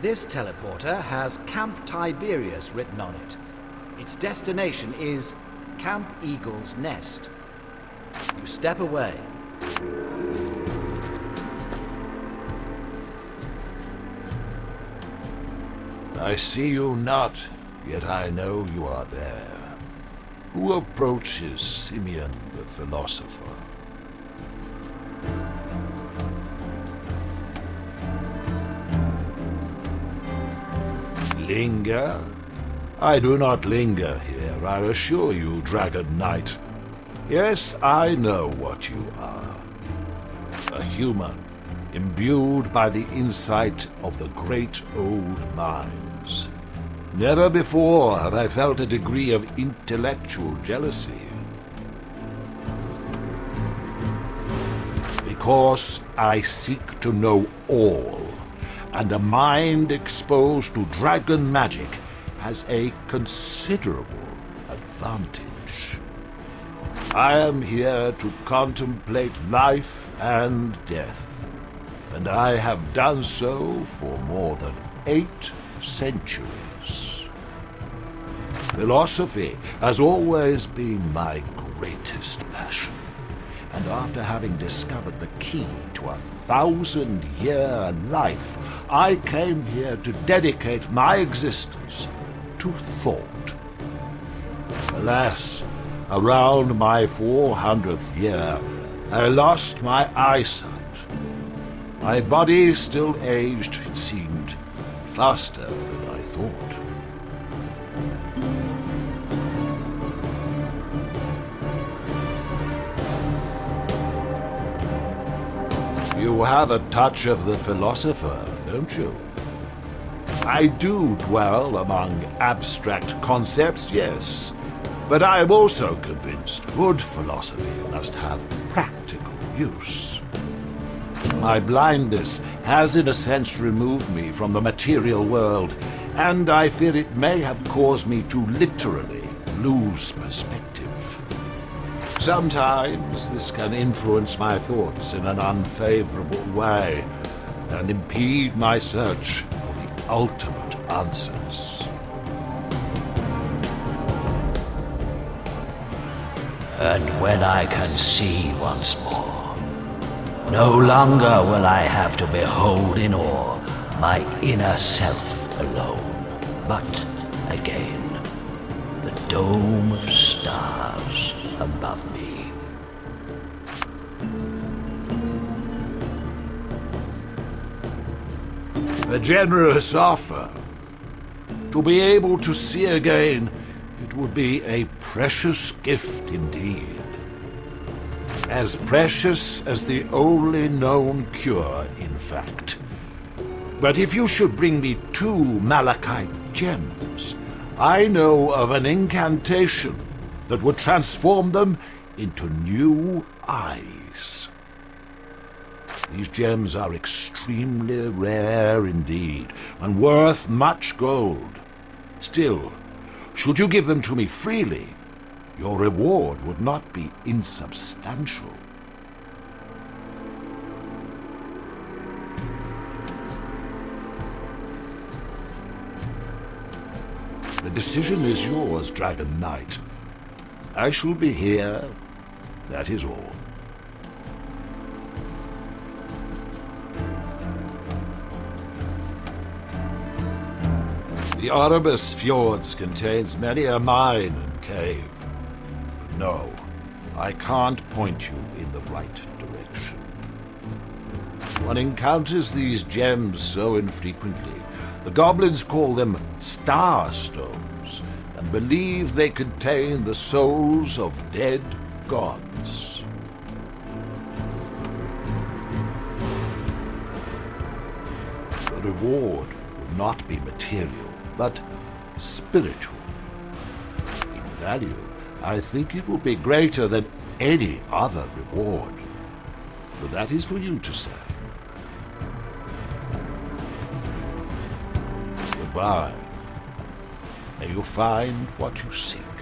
This teleporter has Camp Tiberius written on it. Its destination is Camp Eagle's Nest. You step away. I see you not, yet I know you are there. Who approaches Simeon the philosopher? Linger? I do not linger here, I assure you, Dragon Knight. Yes, I know what you are. A human, imbued by the insight of the great old minds. Never before have I felt a degree of intellectual jealousy. Because I seek to know all, and a mind exposed to dragon magic has a considerable advantage. I am here to contemplate life and death, and I have done so for more than eight centuries. Philosophy has always been my greatest passion, and after having discovered the key to a thousand-year life, I came here to dedicate my existence to thought. Alas, around my 400th year, I lost my eyesight. My body still aged, it seemed, faster than I thought. You have a touch of the philosopher, don't you? I do dwell among abstract concepts, yes, but I am also convinced good philosophy must have practical use. My blindness has in a sense removed me from the material world, and I fear it may have caused me to literally lose perspective. Sometimes this can influence my thoughts in an unfavorable way and impede my search for the ultimate answers. And when I can see once more, no longer will I have to behold in awe my inner self alone, but again, the dome of stars above me. A generous offer. To be able to see again, it would be a precious gift indeed. As precious as the only known cure, in fact. But if you should bring me two malachite gems, I know of an incantation that would transform them into new eyes. These gems are extremely rare indeed, and worth much gold. Still, should you give them to me freely, your reward would not be insubstantial. The decision is yours, Dragon Knight. I shall be here, that is all. The Orobas Fjords contains many a mine and cave. But no, I can't point you in the right direction. One encounters these gems so infrequently. The goblins call them star stones and believe they contain the souls of dead gods. The reward will not be material, but spiritual. In value, I think it will be greater than any other reward. But that is for you to say. Goodbye. May you find what you seek.